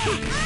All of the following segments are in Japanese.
Ha ha ha!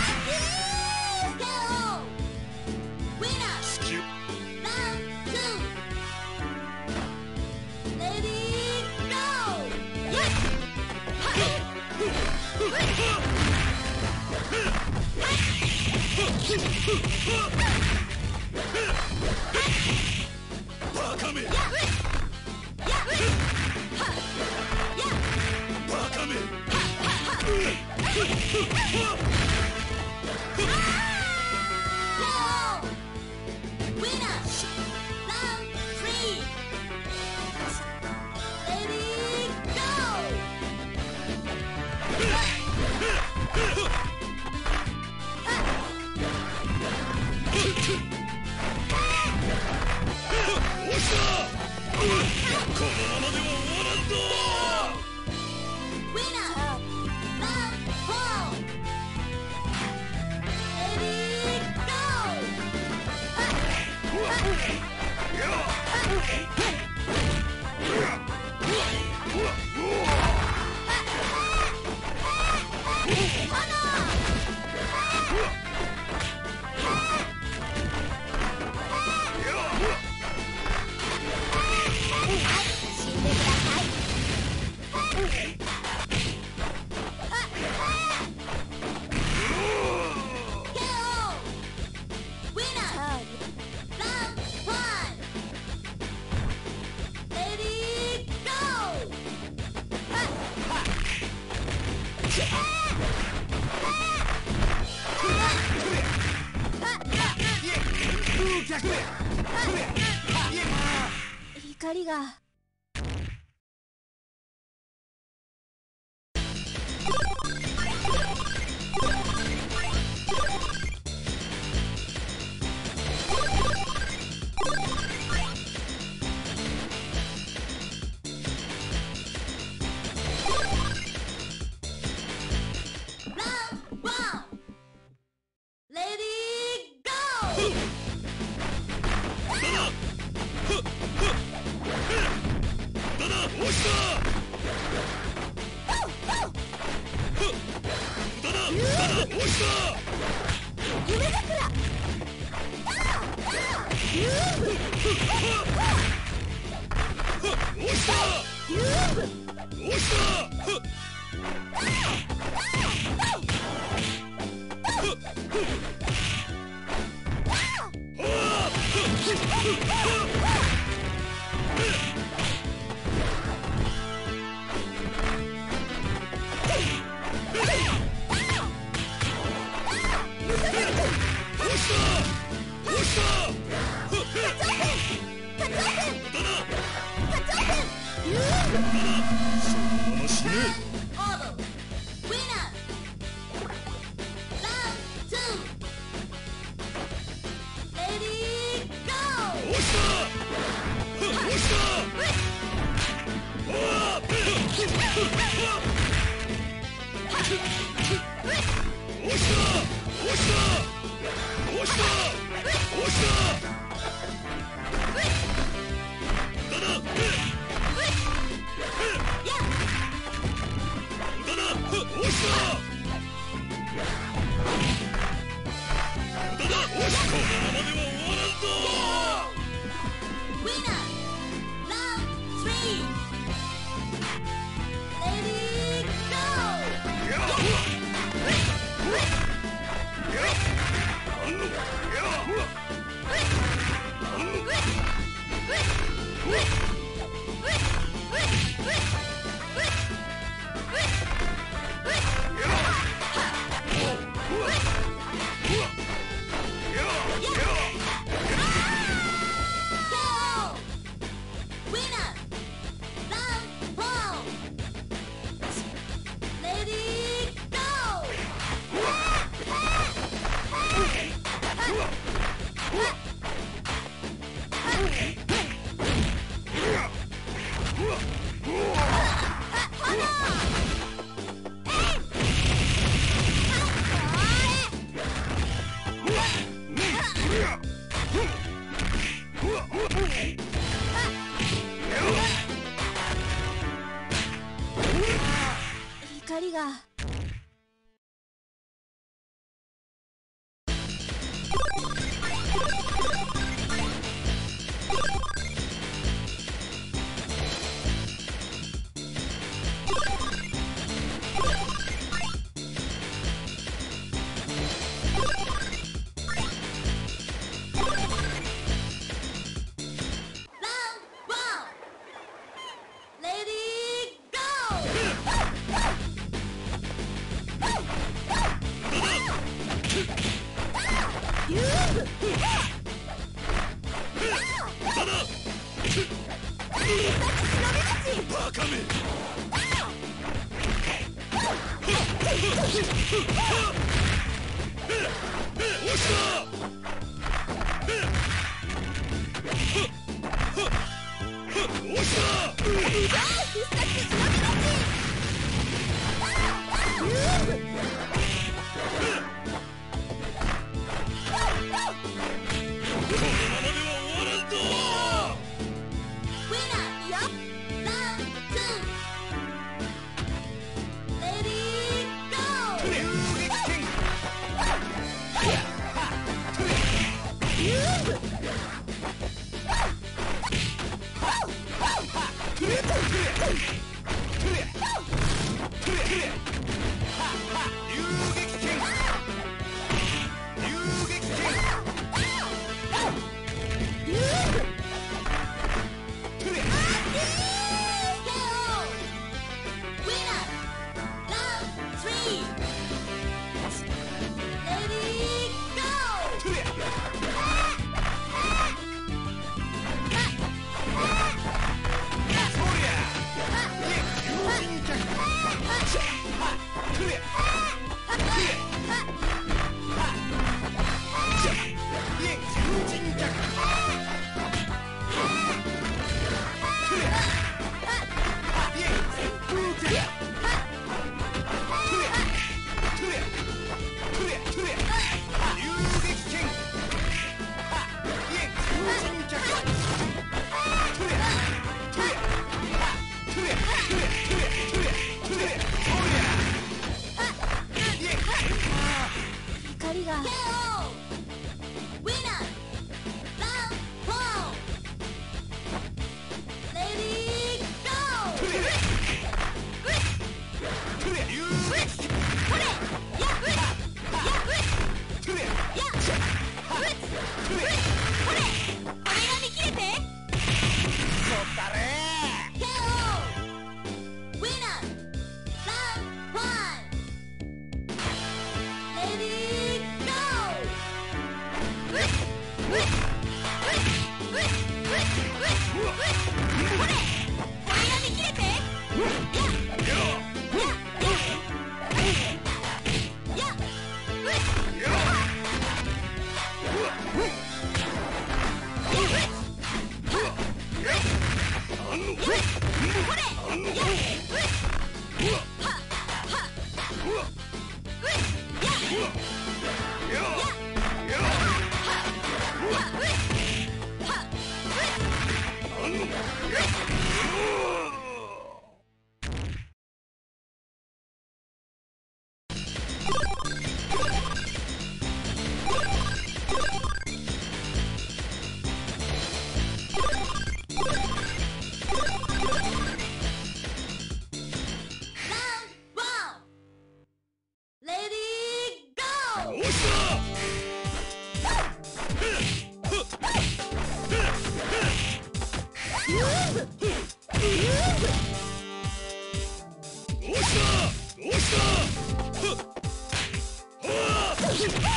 Go!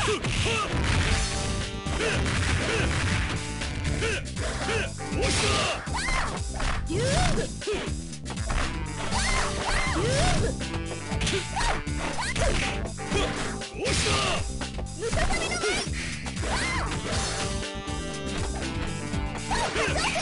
Let's go!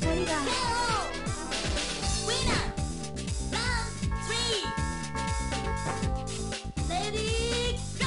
光が Winner! Round three! Ready, go!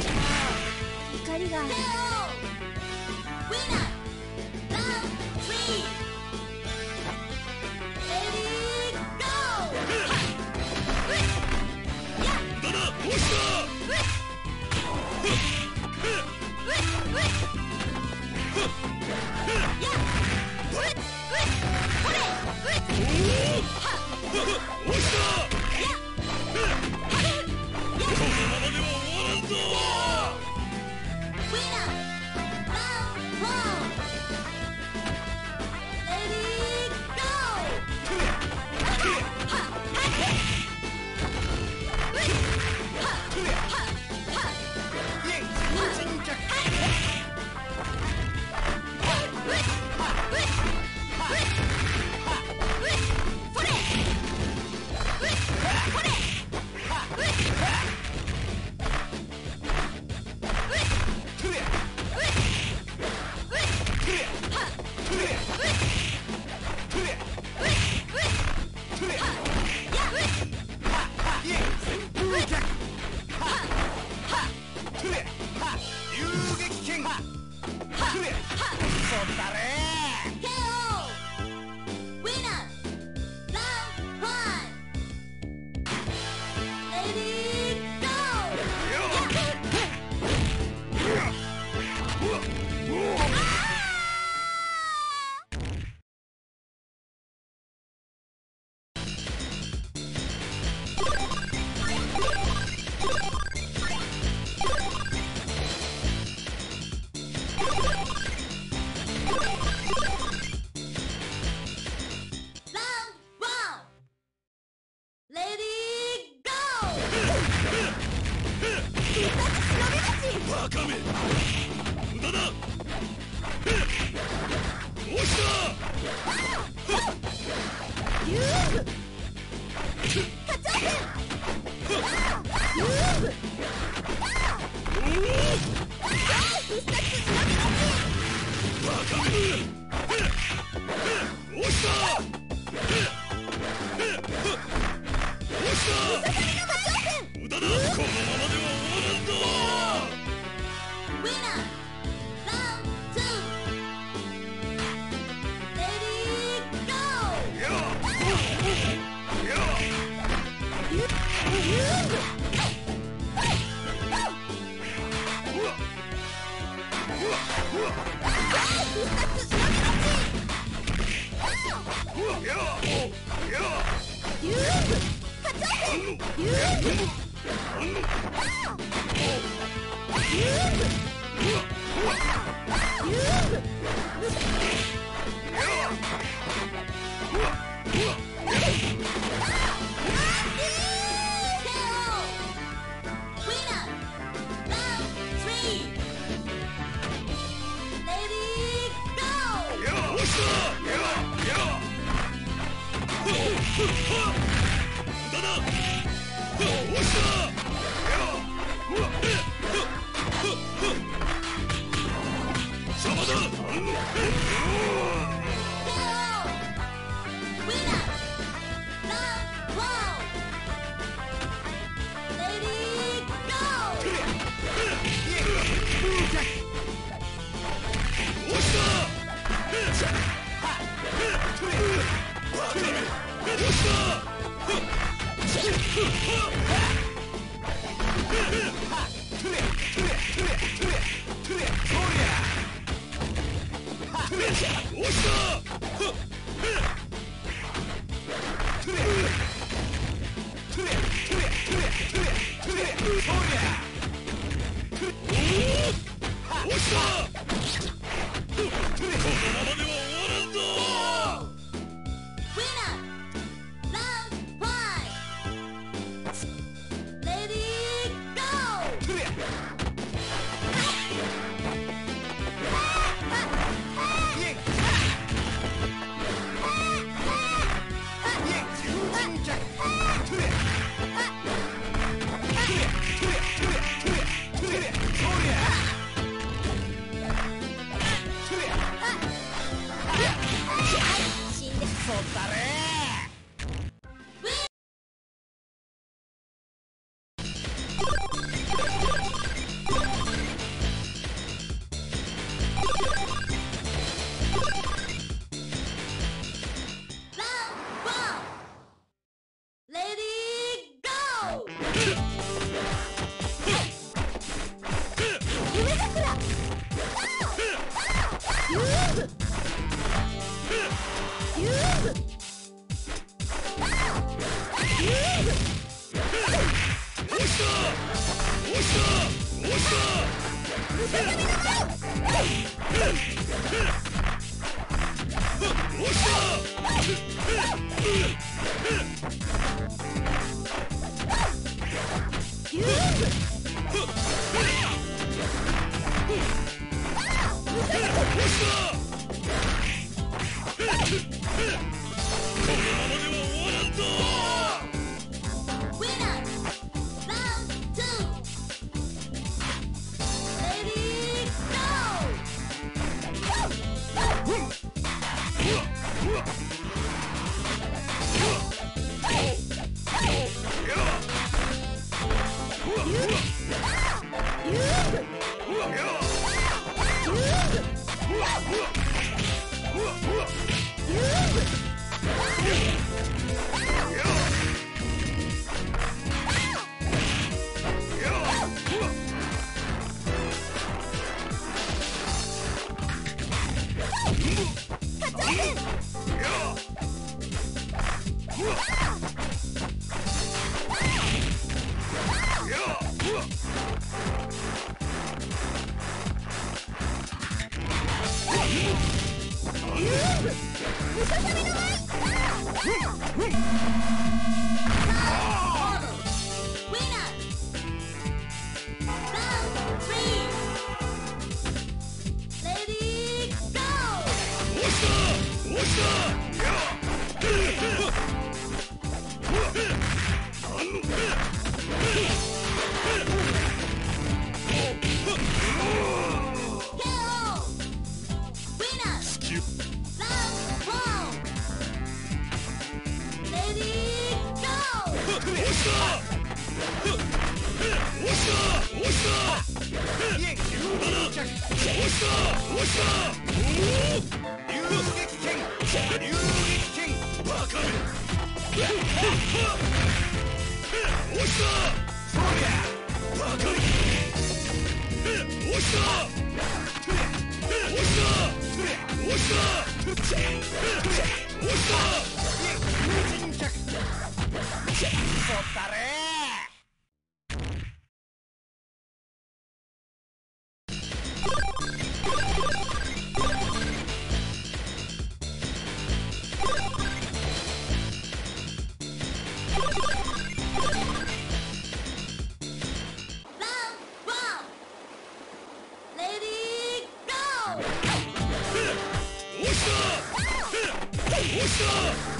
光がだ。どうした Whoa! Stop!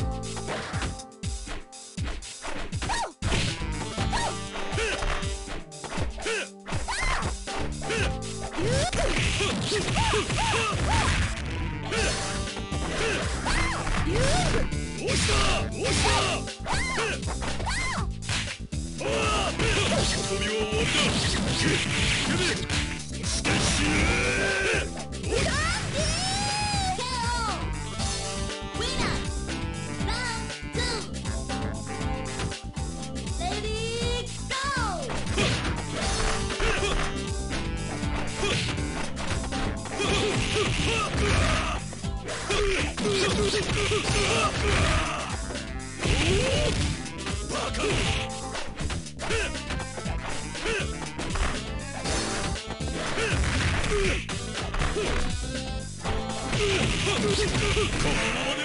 このままで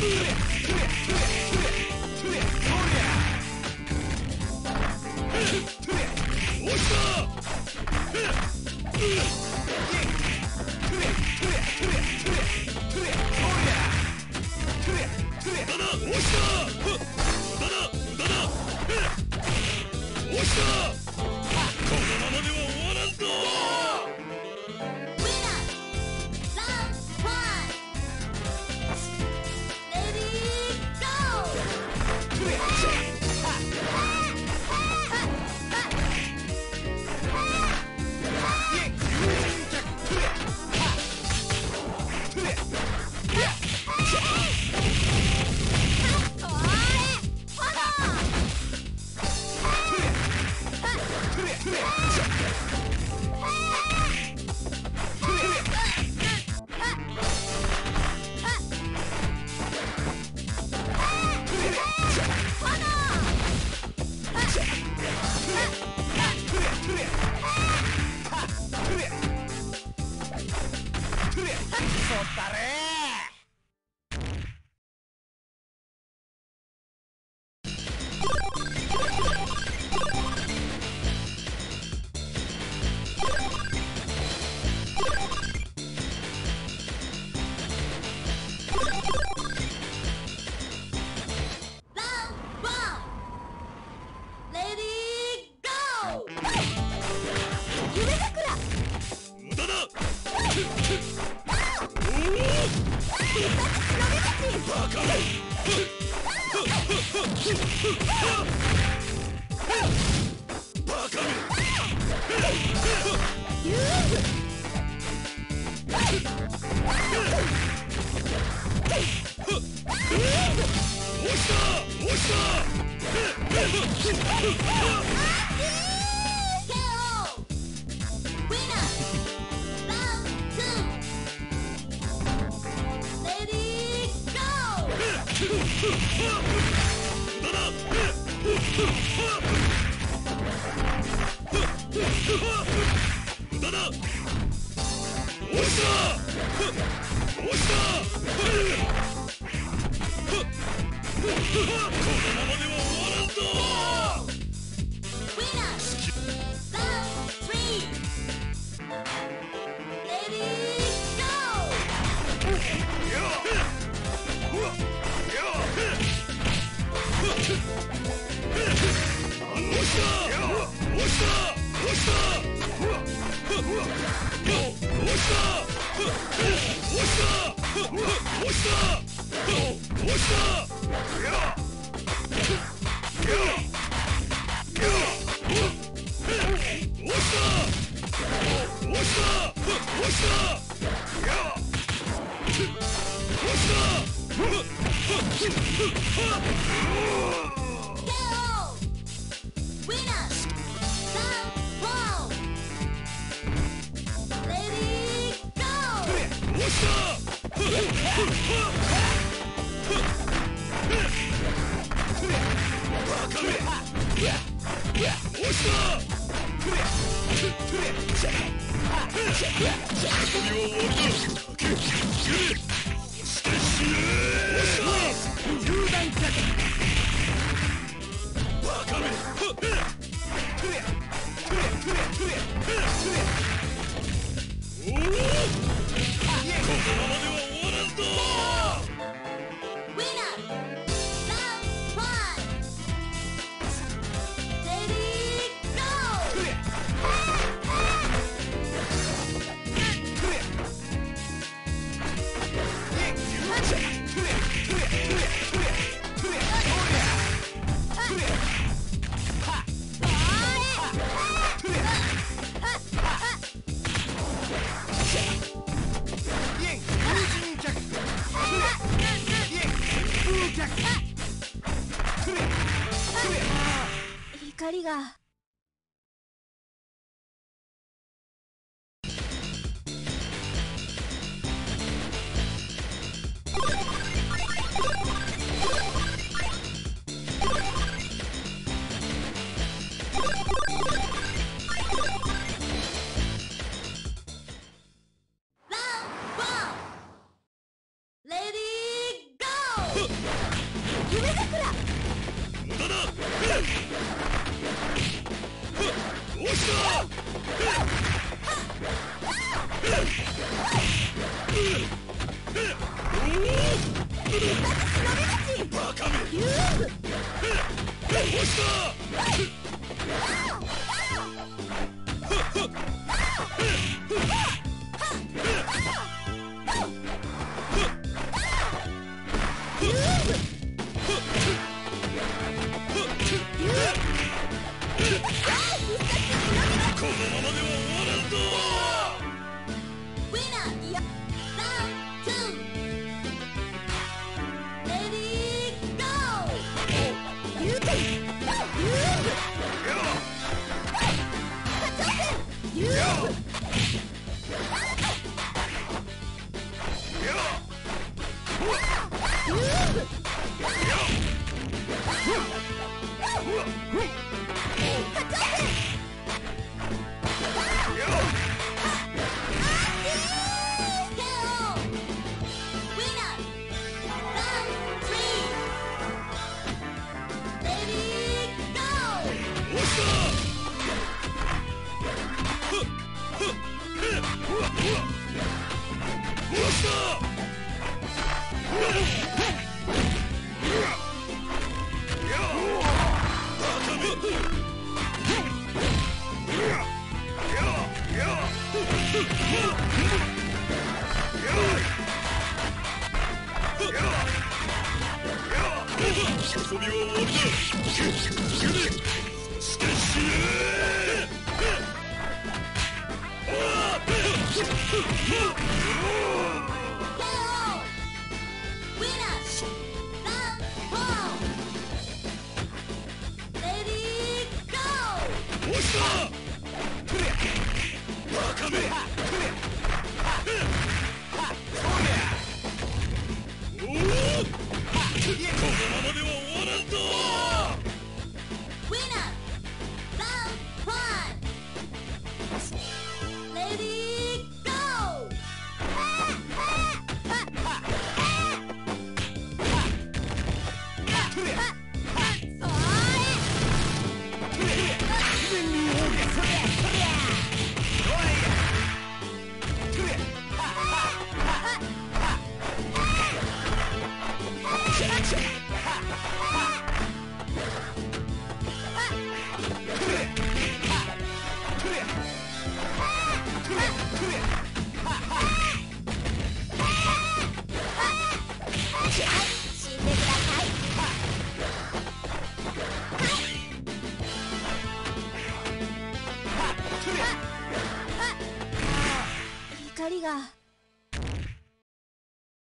Yeah. あっ!